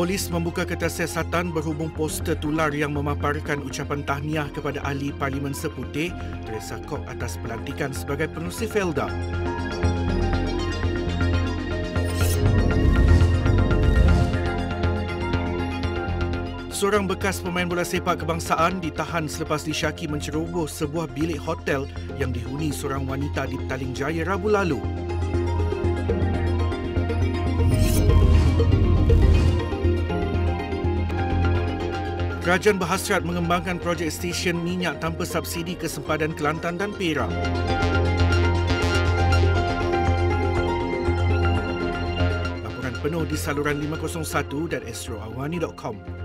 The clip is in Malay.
Polis membuka kertas siasatan berhubung poster tular yang memaparkan ucapan tahniah kepada ahli Parlimen Seputih, Teresa Kok atas pelantikan sebagai penerusi Felda. Seorang bekas pemain bola sepak kebangsaan ditahan selepas disyaki menceroboh sebuah bilik hotel yang dihuni seorang wanita di Petaling Jaya Rabu lalu. Kerajaan berhasrat mengembangkan projek stesen minyak tanpa subsidi ke sempadan Kelantan dan Perak. Laporan penuh di saluran 501 dan astroawani.com.